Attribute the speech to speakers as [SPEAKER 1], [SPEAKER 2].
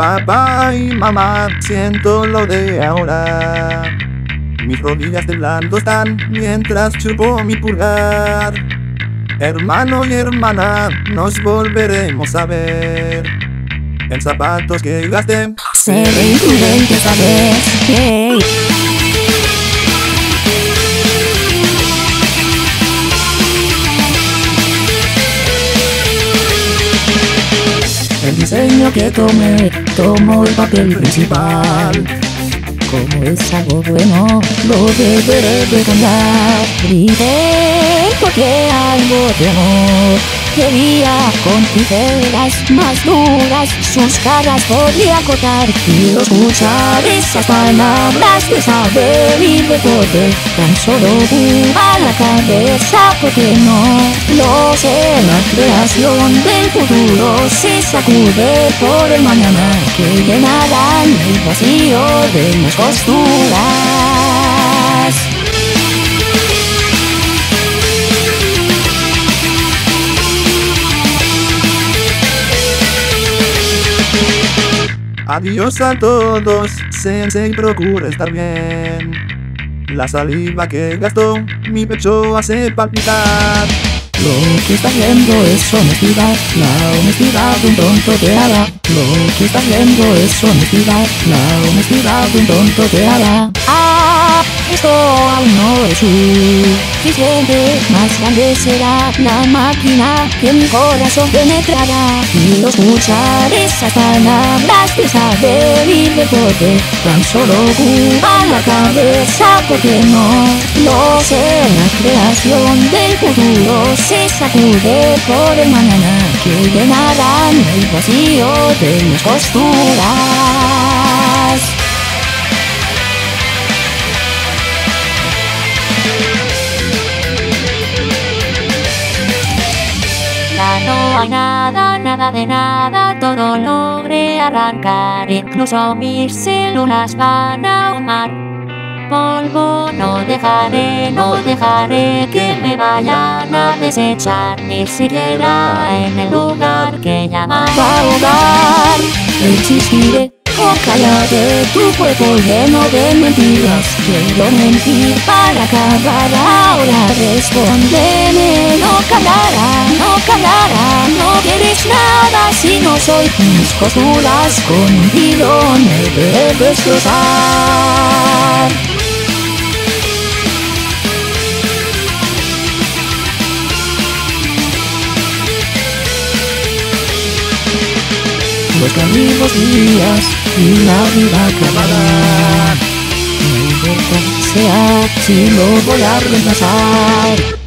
[SPEAKER 1] Papá y mamá, siento lo de ahora. Mis rodillas temblando están mientras chupo mi pulgar. Hermano y hermana, nos volveremos a ver. En zapatos que gasté.
[SPEAKER 2] Seré imprudente esta vez. El que tomé, tomo el papel principal. Como es algo bueno, lo deberé de cambiar. Grité porque algo de amor con tijeras más duras sus caras podría cortar y escuchar esas palabras de saber y de poder tan solo a la cabeza porque no lo sé la creación del futuro se sacude por el mañana que llenarán el vacío de las costuras
[SPEAKER 1] Adiós a todos, sensei procura estar bien. La saliva que gastó mi pecho hace palpitar.
[SPEAKER 2] Lo que estás viendo es honestidad, la honestidad de un tonto te hará. Lo que estás viendo es honestidad, la honestidad de un tonto te hará. Ah, esto aún no es suficiente, más grande será la máquina que mi corazón penetrará. Y escuchar esas palabras de saber y de poder, tan solo ocupa la cabeza porque no lo sé. La creación del futuro se sacude por el mañana que llenarán el vacío de mis costuras. Hay nada, nada de nada, todo logré arrancar, incluso mis células van a ahumar. Polvo no dejaré, no dejaré que me vayan a desechar, ni siquiera en el lugar que llaman hogar. Existiré o cállate, tu cuerpo lleno de mentiras. Quiero mentir para acabar ahora, respóndeme, no callará, no callará, no quieres nada si no soy mis costuras con un me debes destrozar. Los caminos días y la vida acabada. No importa sea si lo voy a reemplazar.